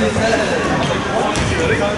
감사합니다.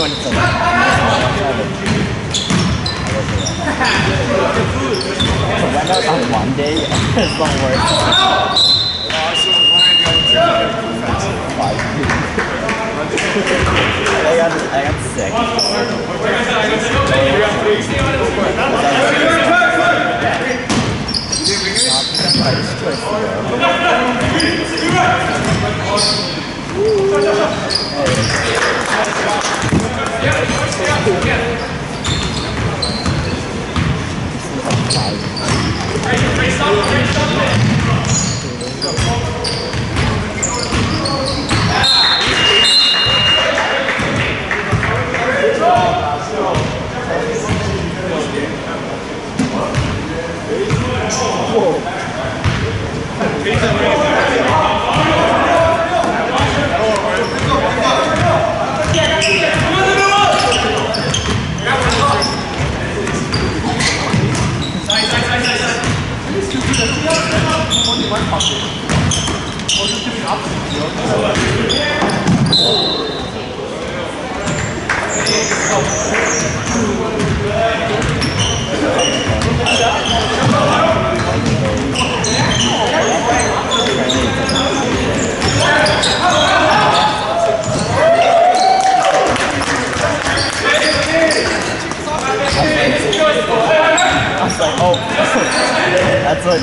do anything. when that's on one day, it's not worth. I got, I got sick. Dude, Oh. 前パス。ポジティブにアップするよ。Oh. 集まり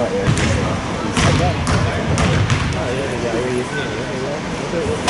Sorry, yeah. Oh, yeah, yeah, yeah, yeah, yeah, yeah, yeah, yeah, yeah, yeah, yeah, yeah, yeah, yeah, yeah, yeah, yeah, yeah,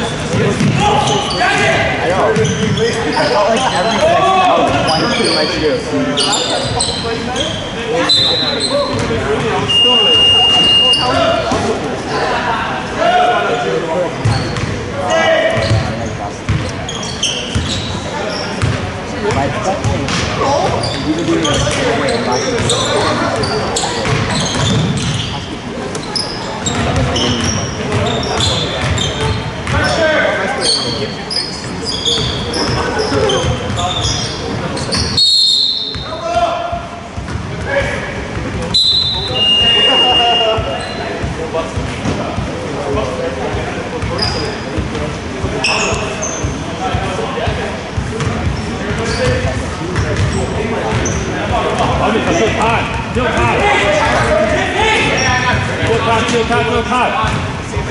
I know. I felt like every second I was to do my shoe. My fucking you do Still time. Still time. Still time. Still time. Still time. Still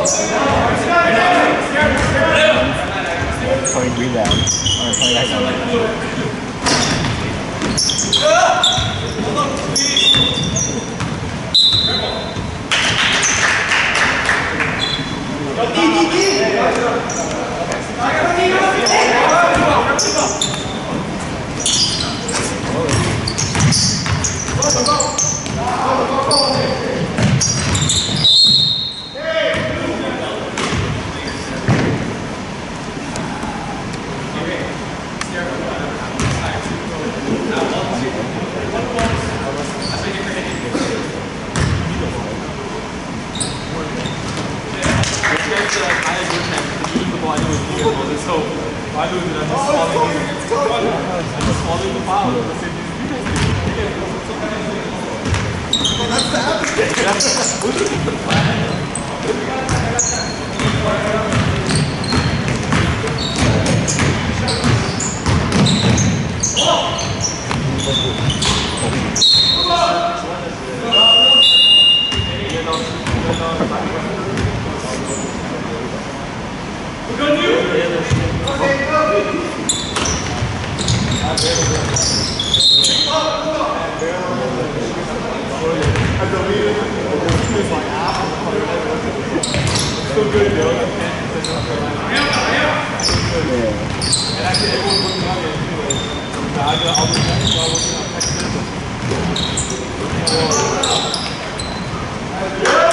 Point rebound. Or point right Go, go, go, go, go, go. So Yeah.